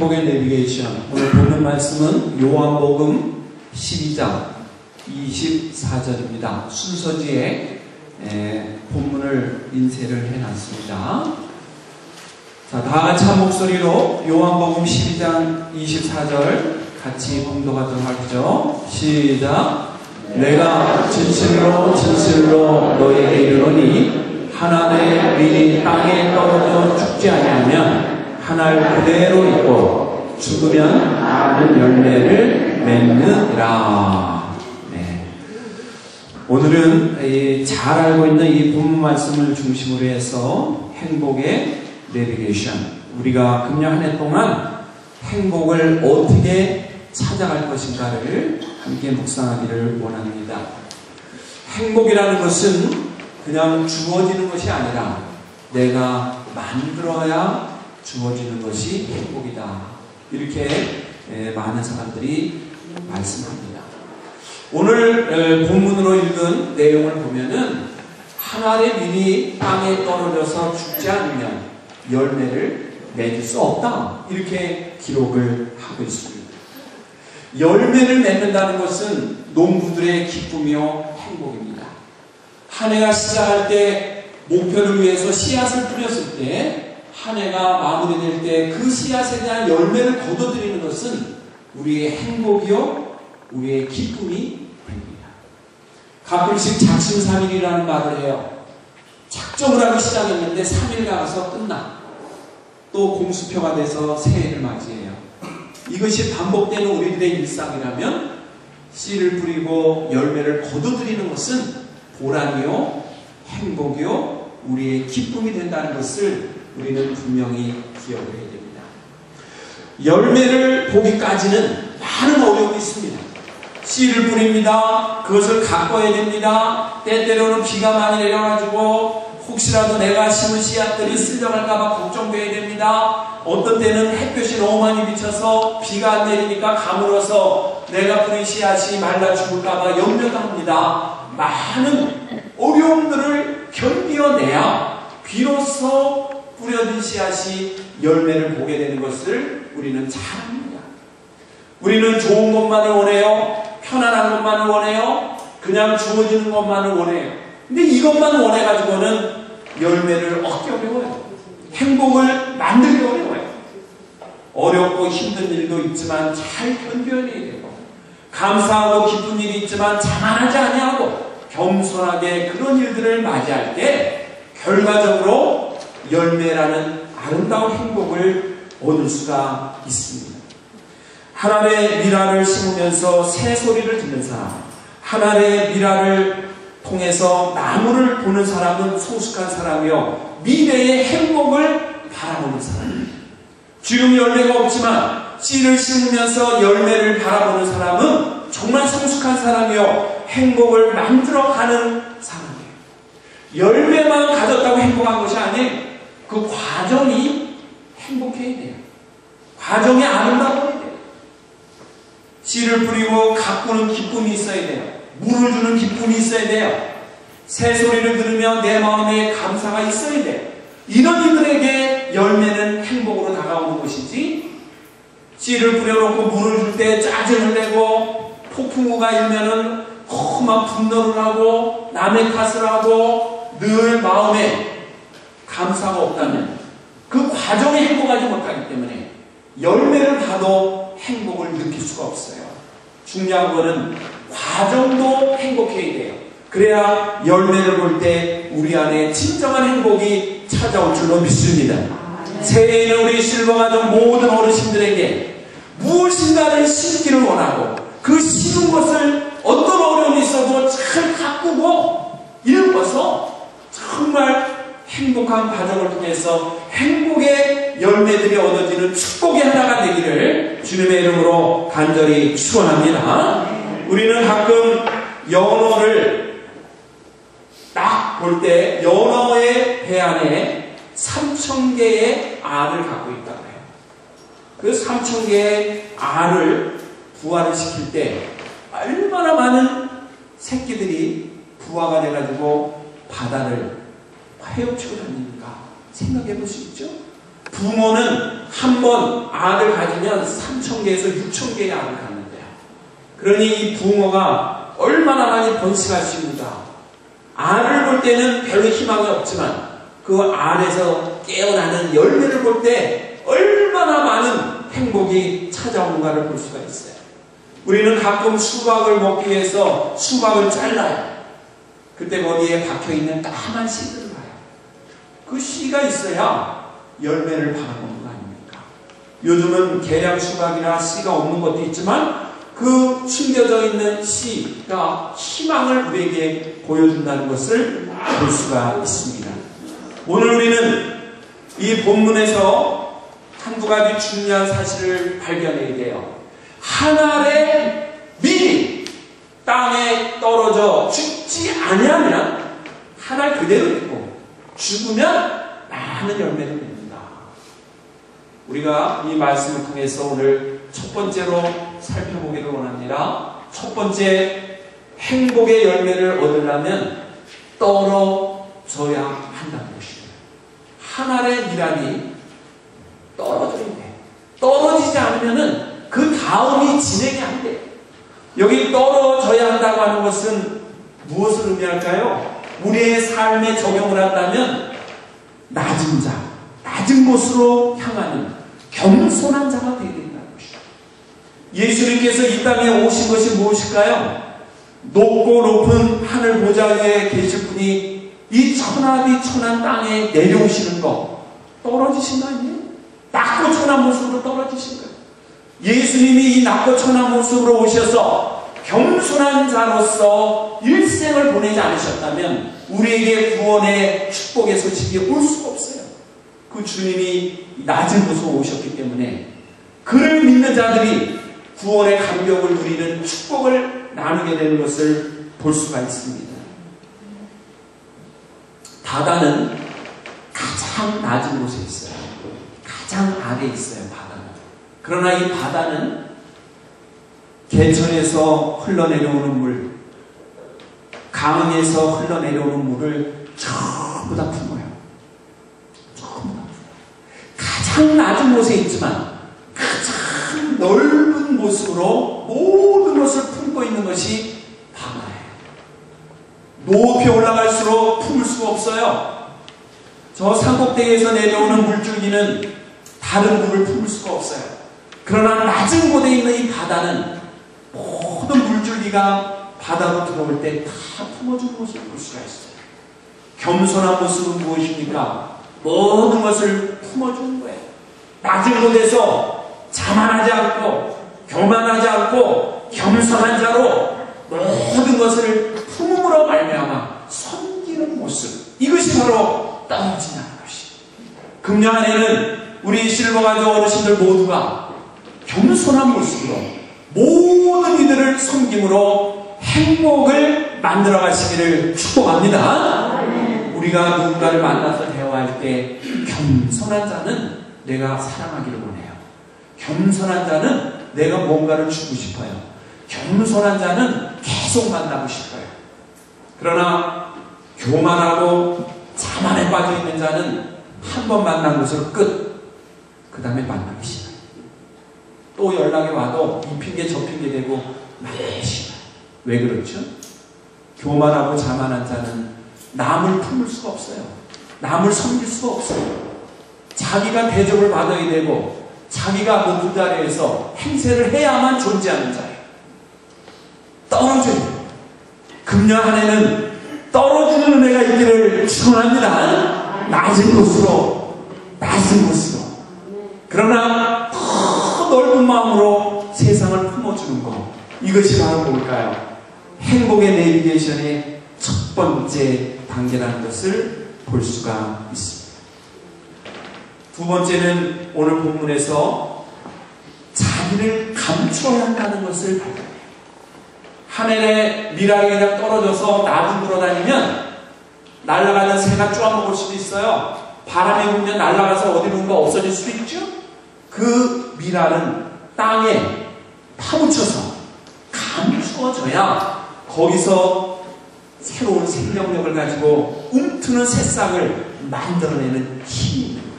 행복의 내비게이션 오늘 보는 말씀은 요한복음 12장 24절입니다. 순서지에 에, 본문을 인쇄를 해놨습니다. 자, 다 같이 한 목소리로 요한복음 12장 24절 같이 봉독하도록 하죠. 시작. 내가 진실로 진실로 너에게 이르노니 하나의 밀이 땅에 떨어져 죽지 아니하면 하늘 그대로 있고 죽으면 많은 열매를 맺느니라. 네. 오늘은 잘 알고 있는 이 본문 말씀을 중심으로 해서 행복의 내비게이션. 우리가 금년 한 해 동안 행복을 어떻게 찾아갈 것인가를 함께 묵상하기를 원합니다. 행복이라는 것은 그냥 주어지는 것이 아니라 내가 만들어야 주어지는 것이 행복이다. 이렇게 많은 사람들이 말씀합니다. 오늘 본문으로 읽은 내용을 보면은 한 알의 밀이 땅에 떨어져서 죽지 않으면 열매를 맺을 수 없다. 이렇게 기록을 하고 있습니다. 열매를 맺는다는 것은 농부들의 기쁨이요 행복입니다. 한 해가 시작할 때 목표를 위해서 씨앗을 뿌렸을 때 한 해가 마무리될 때 그 씨앗에 대한 열매를 거둬들이는 것은 우리의 행복이요 우리의 기쁨이 됩니다. 가끔씩 작심삼일이라는 말을 해요. 작정을 하기 시작했는데 3일 가서 끝나. 또 공수표가 돼서 새해를 맞이해요. 이것이 반복되는 우리들의 일상이라면 씨를 뿌리고 열매를 거둬들이는 것은 보람이요, 행복이요, 우리의 기쁨이 된다는 것을 우리는 분명히 기억을 해야 됩니다. 열매를 보기까지는 많은 어려움이 있습니다. 씨를 뿌립니다. 그것을 가꿔야 됩니다. 때때로는 비가 많이 내려가지고 혹시라도 내가 심은 씨앗들이 쓸려갈까봐 걱정돼야 됩니다. 어떤 때는 햇볕이 너무 많이 비쳐서 비가 안 내리니까 가물어서 내가 뿌린 씨앗이 말라 죽을까봐 염려가 합니다. 많은 어려움들을 견뎌내야 비로소 뿌려진 씨앗이 열매를 보게 되는 것을 우리는 잘 압니다. 우리는 좋은 것만을 원해요. 편안한 것만을 원해요. 그냥 주어지는 것만을 원해요. 근데 이것만 원해가지고는 열매를 얻기 어려워요. 행복을 만들기 어려워요. 어렵고 힘든 일도 있지만 잘 견뎌내야 되고 감사하고 기쁜 일이 있지만 자만하지 아니하고 겸손하게 그런 일들을 맞이할 때 결과적으로 열매라는 아름다운 행복을 얻을 수가 있습니다. 하나님의 미라를 심으면서 새 소리를 듣는 사람, 하나님의 미라를 통해서 나무를 보는 사람은 소숙한 사람이요. 미래의 행복을 바라보는 사람입니다. 지금 열매가 없지만 씨를 심으면서 열매를 바라보는 사람은 정말 성숙한 사람이요. 행복을 만들어가는 사람이에요. 열매만 가졌다고 행복한 것이 아닌 그 과정이 행복해야 돼요. 과정이 아름다워야 돼요. 씨를 가꾸는 기쁨이 있어야 돼요. 물을 주는 기쁨이 있어야 돼요. 새 소리를 들으며 내 마음에 감사가 있어야 돼요. 이런 이들에게 열매는 행복으로 다가오는 것이지 씨를 뿌려놓고 물을 줄 때 짜증을 내고 폭풍우가 일면은 험한 분노를 하고 남의 탓을 하고 늘 마음에 감사가 없다면 그 과정에 행복하지 못하기 때문에 열매를 봐도 행복을 느낄 수가 없어요. 중요한 거는 과정도 행복해야 돼요. 그래야 열매를 볼 때 우리 안에 진정한 행복이 찾아올 줄로 믿습니다. 새해에는 우리 실버가족 모든 어르신들에게 무엇인가를 심기를 원하고 그 심은 것을 어떤 어려움이 있어도 잘 가꾸고 읽어서 정말 행복한 과정을 통해서 행복의 열매들이 얻어지는 축복의 하나가 되기를 주님의 이름으로 간절히 축원합니다. 우리는 가끔 연어를 딱 볼 때 연어의 배 안에 3천 개의 알을 갖고 있다고 해요. 그 3천 개의 알을 부화를 시킬 때 얼마나 많은 새끼들이 부화가 돼가지고 바다를 헤엄치고 다니니까 생각해 볼 수 있죠? 부모는 한 번 아들 가지면 3천 개에서 6천 개의 알을 갖는데요. 그러니 이 부모가 얼마나 많이 번식할 수 있는가. 알을 볼 때는 별로 희망이 없지만 그 알에서 깨어나는 열매를 볼 때 얼마나 많은 행복이 찾아오는가를 볼 수가 있어요. 우리는 가끔 수박을 먹기 위해서 수박을 잘라요. 그때 거기에 박혀 있는 까만 씨들을 봐요. 그 씨가 있어야 열매를 바라보는 거 아닙니까? 요즘은 계량 수박이나 씨가 없는 것도 있지만 그 숨겨져 있는 씨가 희망을 우리에게 보여준다는 것을 볼 수가 있습니다. 오늘 우리는 이 본문에서 한두 가지 중요한 사실을 발견해야 돼요. 하늘의 미리 땅에 떨어져 죽지 아니하면 하늘 그대로 있고 죽으면 많은 열매를 맺는다. 우리가 이 말씀을 통해서 오늘 첫 번째로 살펴보기를 원합니다. 첫 번째 행복의 열매를 얻으려면 떨어져야 한다는 것입니다. 하늘의 미란이 떨어져야 돼. 떨어지지 않으면은 그 다음이 진행이 안 돼. 여기 떨어져야 한다고 하는 것은 무엇을 의미할까요? 우리의 삶에 적용을 한다면 낮은 자, 낮은 곳으로 향하는 겸손한 자가 되어야 된다는 것이죠. 예수님께서 이 땅에 오신 것이 무엇일까요? 높고 높은 하늘 보좌 위에 계실 분이 이 천하비 천한 땅에 내려오시는 거 떨어지신 거 아니에요? 낮고 천한 모습으로 떨어지신 거예요. 예수님이 이 낮고 천한 모습으로 오셔서 겸손한 자로서 일생을 보내지 않으셨다면 우리에게 구원의 축복의 소식이 올 수가 없어요. 그 주님이 낮은 곳으로 오셨기 때문에 그를 믿는 자들이 구원의 감격을 누리는 축복을 나누게 되는 것을 볼 수가 있습니다. 바다는 가장 낮은 곳에 있어요. 가장 아래 있어요, 바다는. 그러나 이 바다는 개천에서 흘러내려오는 물, 강에서 흘러내려오는 물을 전부 다 품어요. 전부 다 품어요. 가장 낮은 곳에 있지만 가장 넓은 모습으로 모든 것을 품고 있는 것이 바다예요. 높이 올라갈수록 품을 수가 없어요. 저 산꼭대기에서 내려오는 물줄기는 다른 물을 품을 수가 없어요. 그러나 낮은 곳에 있는 이 바다는 모든 물줄기가 바다로 들어올 때 다 품어주는 것을 볼 수가 있어요. 겸손한 모습은 무엇입니까? 모든 것을 품어주는 거예요. 낮은 곳에서 자만하지 않고 교만하지 않고 겸손한 자로 모든 것을 품음으로 말미암아 섬기는 모습 이것이 바로 떨어진다는 것이. 금년 안에는 우리 실버가족 어르신들 모두가 겸손한 모습으로 모든 이들을 섬김으로 행복을 만들어 가시기를 축복합니다. 우리가 누군가를 만나서 대화할 때 겸손한 자는 내가 사랑하기를 원해요. 겸손한 자는 내가 뭔가를 주고 싶어요. 겸손한 자는 계속 만나고 싶어요. 그러나 교만하고 자만에 빠져 있는 자는 한 번 만난 것으로 끝. 그 다음에 만나기 싫어요. 또 연락이 와도 이 핑계 저 핑계 대고 만나기 싫어요. 왜 그렇죠? 교만하고 자만한 자는 남을 품을 수가 없어요. 남을 섬길 수가 없어요. 자기가 대접을 받아야 되고 자기가 높은 자리에서 행세를 해야만 존재하는 자예요. 떨어져야 돼요. 금년 한 해는 떨어지는 은혜가 있기를 축원합니다. 낮은 곳으로, 낮은 곳으로. 그러나 더 넓은 마음으로 세상을 품어주는 것. 이것이 바로 뭘까요? 행복의 내비게이션의 첫 번째 단계라는 것을 볼 수가 있습니다. 두 번째는 오늘 본문에서 자기를 감춰야 한다는 것을 발견해요. 하늘에 미락이 그냥 떨어져서 나무 돌아다니면 날아가는 새가 쪼아먹을 수도 있어요. 바람이 불면 날아가서 어디론가 없어질 수도 있죠. 그 미랄은 땅에 파묻혀서 감추어져야 거기서 새로운 생명력을 가지고 움트는 새싹을 만들어내는 있는